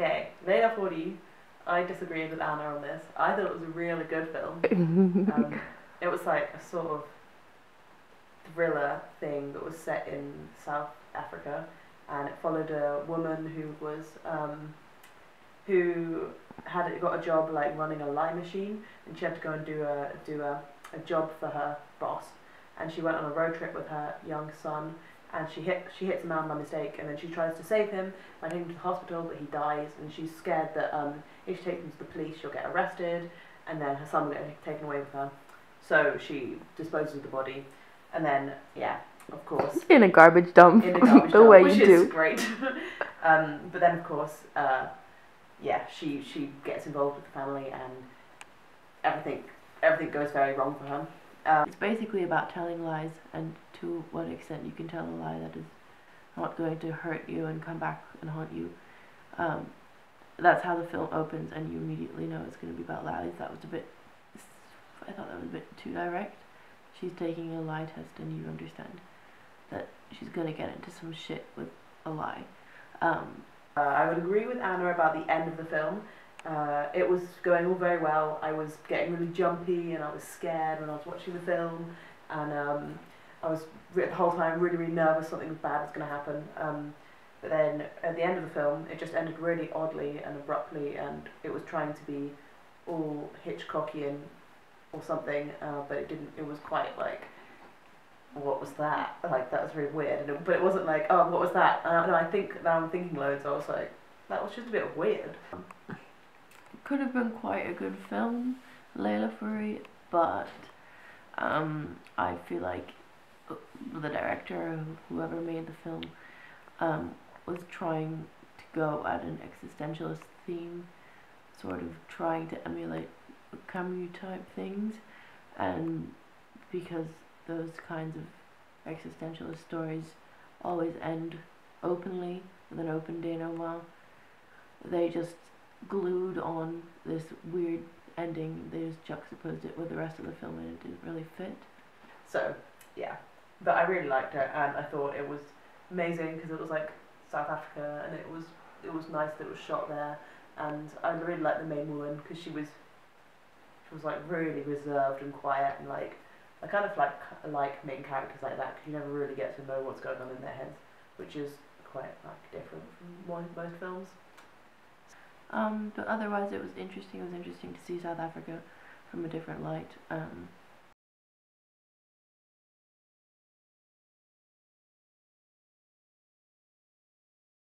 Okay, Layla Fourie. I disagreed with Anna on this. I thought it was a really good film. Um, it was like a sort of thriller thing that was set in South Africa, and it followed a woman who was um, who had got a job like running a lie machine, and she had to go and do a do a, a job for her boss, and she went on a road trip with her young son, and she hit she hits a man by mistake, and then she tries to save him by taking him to the hospital, but he dies, and she's scared that um, if she takes him to the police, she'll get arrested, and then her son will get taken away with her. So she disposes of the body, and then yeah, of course, In a garbage dump. in a garbage the dump, way which you is do. great. um, but then of course, uh, yeah, she she gets involved with the family, and everything everything goes very wrong for her. Um, It's basically about telling lies and to what extent you can tell a lie that is not going to hurt you and come back and haunt you. Um, that's how the film opens, and you immediately know it's going to be about lies. That was a bit. I thought that was a bit too direct. She's taking a lie test, and you understand that she's going to get into some shit with a lie. Um, Uh, I would agree with Anna about the end of the film. Uh, it was going all very well. I was getting really jumpy and I was scared when I was watching the film, and um, I was the whole time really, really nervous something bad was going to happen. Um, but then at the end of the film, it just ended really oddly and abruptly, and it was trying to be all Hitchcockian or something, uh, but it didn't. It was quite like. What was that? Like that was really weird, and it, but it wasn't like, oh, what was that? No, I think now I'm thinking loads. I was like, that was just a bit weird. It could have been quite a good film, Layla Fourie, but um, I feel like the director or whoever made the film um, was trying to go at an existentialist theme, sort of trying to emulate Camus type things, and because those kinds of existentialist stories always end openly with an open denouement, they just glued on this weird ending. They just juxtaposed it with the rest of the film, and it didn't really fit. So, yeah. But I really liked it, and I thought it was amazing because it was like South Africa, and it was it was nice that it was shot there, and I really liked the main woman because she was she was like really reserved and quiet, and like I kind of like like main characters like that because you never really get to know what's going on in their heads, which is quite like different from most films. Um, but otherwise, it was interesting. It was interesting to see South Africa from a different light. Um,